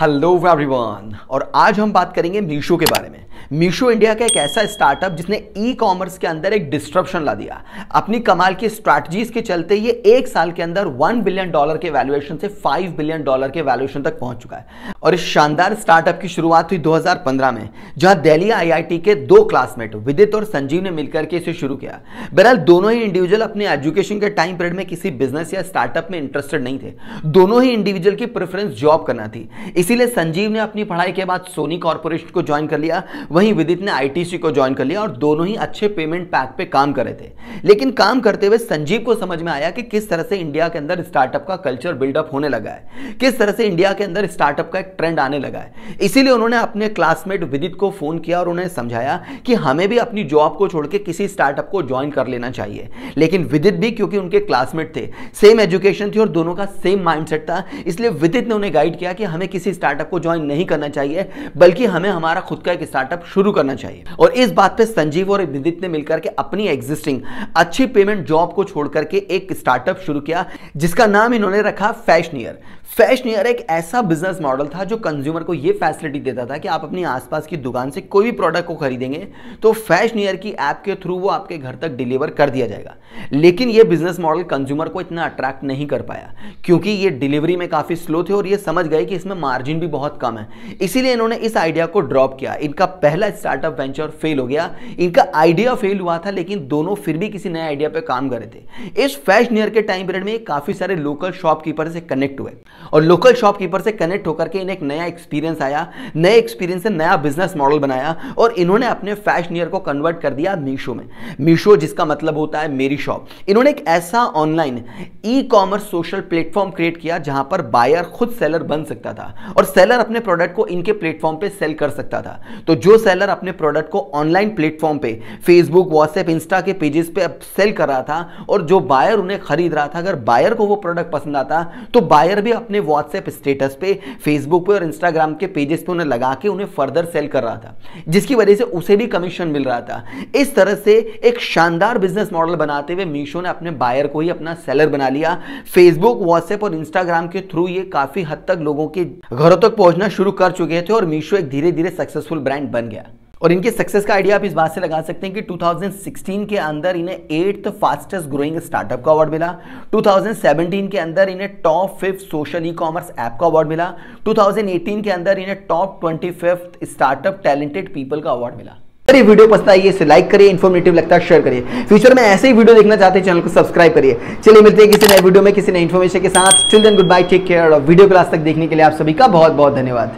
Hello everyone और आज हम बात करेंगे मीशो के बारे में। मीशो इंडिया का एक ऐसा स्टार्टअप जिसने ई कॉमर्स के अंदर एक डिस्ट्रप्शन ला दिया। अपनी कमाल की स्ट्रैटेजीज के चलते ये एक साल के अंदर वन बिलियन डॉलर के वैल्यूएशन से फाइव बिलियन डॉलर के वैल्यूएशन तक पहुँच चुका है। और इस शानदार स्टार्टअप की शुरुआत हुई 2015 में, जहाँ दिल्ली आईआईटी के दो क्लासमेट विदित और संजीव, ने मिलकर के इसे शुरू किया। बहरहाल, दोनों ही इंडिविजुअल अपने एजुकेशन के टाइम पीरियड में किसी बिज़नेस या स्टार्टअप में इंटरेस्टेड नहीं थे। दोनों ही इंडिविजुअल की प्रेफरेंस जॉब करना थी। इसीलिए संजीव ने अपनी पढ़ाई के बाद सोनी कॉर्पोरेशन को ज्वाइन कर लिया, वहीं विदित ने आईटीसी को ज्वाइन कर लिया और दोनों ही अच्छे पेमेंट पैक पे काम कर रहे थे। लेकिन काम करते हुए संजीव को समझ में आया कि किस तरह से इंडिया के अंदर स्टार्टअप का कल्चर बिल्डअप होने लगा है, किस तरह से इंडिया के अंदर स्टार्टअप का एक ट्रेंड आने लगा है। इसीलिए उन्होंने अपने क्लासमेट विदित को फ़ोन किया और उन्हें समझाया कि हमें भी अपनी जॉब को छोड़ के किसी स्टार्टअप को ज्वाइन कर लेना चाहिए। लेकिन विदित भी क्योंकि उनके क्लासमेट थे, सेम एजुकेशन थी और दोनों का सेम माइंडसेट था, इसलिए विदित ने उन्हें गाइड किया कि हमें किसी स्टार्टअप को ज्वाइन नहीं करना चाहिए, बल्कि हमें हमारा खुद का एक स्टार्टअप शुरू करना चाहिए। और इस बात पर संजीव और विदित ने मिलकर के अपनी एग्जिस्टिंग अच्छी पेमेंट जॉब को छोड़कर करके एक स्टार्टअप शुरू किया, जिसका नाम इन्होंने रखा फैशनियर फैशनियर एक ऐसा बिज़नेस मॉडल था जो कंज्यूमर को यह फैसिलिटी देता था कि आप अपनी आसपास की दुकान से कोई भी प्रोडक्ट को खरीदेंगे तो फैशनियर की ऐप के थ्रू वो आपके घर तक डिलीवर कर दिया जाएगा। लेकिन ये बिज़नेस मॉडल कंज्यूमर को इतना अट्रैक्ट नहीं कर पाया, क्योंकि ये डिलीवरी में काफ़ी स्लो थे और ये समझ गए कि इसमें मार्जिन भी बहुत कम है। इसीलिए इन्होंने इस आइडिया को ड्रॉप किया। इनका पहला स्टार्टअप वेंचर फेल हो गया। इनका आइडिया फेल हुआ था, लेकिन दोनों फिर भी किसी नए आइडिया पर काम कर रहे थे। इस फैशनियर के टाइम पीरियड में काफ़ी सारे लोकल शॉपकीपर से कनेक्ट हुए। और लोकल शॉपकीपर से कनेक्ट होकर के इन्हें एक नया एक्सपीरियंस आया, नए एक्सपीरियंस से नया बिज़नेस मॉडल बनाया और इन्होंने अपने फैशनियर को कन्वर्ट कर दिया मीशो में। मीशो जिसका मतलब होता है मेरी शॉप इन्होंने एक ऐसा online e commerce social platform create किया जहाँ पर बायर खुद सेलर बन सकता था और सेलर अपने प्रोडक्ट को इनके प्लेटफॉर्म पे सेल कर सकता था। तो जो सेलर अपने प्रोडक्ट को ऑनलाइन प्लेटफॉर्म पे फेसबुक व्हाट्सएप इंस्टा के पेजेस पे सेल कर रहा था और जो बायर उन्हें खरीद रहा था, अगर बायर को वो प्रोडक्ट पसंद आता तो बायर भी अपने व्हाट्सएप स्टेटस पे फेसबुक पे और इंस्टाग्राम के पेजेस पे उन्हें लगा के उन्हें फर्दर सेल कर रहा था, जिसकी वजह से उसे भी कमीशन मिल रहा था। इस तरह से एक शानदार बिज़नेस मॉडल बनाते हुए मीशो ने अपने बायर को ही अपना सेलर बना लिया। फेसबुक व्हाट्सएप और इंस्टाग्राम के थ्रू ये काफ़ी हद तक लोगों के घरों तक पहुँचना शुरू कर चुके थे और मीशो एक धीरे धीरे सक्सेसफुल ब्रांड बन गया। और इनके सक्सेस का आइडिया आप इस बात से लगा सकते हैं कि 2016 के अंदर इन्हें एट्थ फास्टेस्ट ग्रोइंग स्टार्टअप का अवार्ड मिला। 2017 के अंदर इन्हें top fifth social e commerce app का अवार्ड मिला। 2018 के अंदर इन्हें top twenty startup talented people का अवार्ड मिला। अगर ये वीडियो पसंद आई इसे लाइक करिए इन्फॉर्मेटिव लगता है शेयर करिए। फ्यूचर में ऐसे ही वीडियो देखना चाहते हैं, चैनल को सब्सक्राइब करिए। चलिए, मिलते हैं किसी नए वीडियो में, किसी नए इन्फॉर्मेशन के साथ। Then good bye take care और वीडियो क्लास तक देखने के लिए आप सभी का बहुत बहुत धन्यवाद।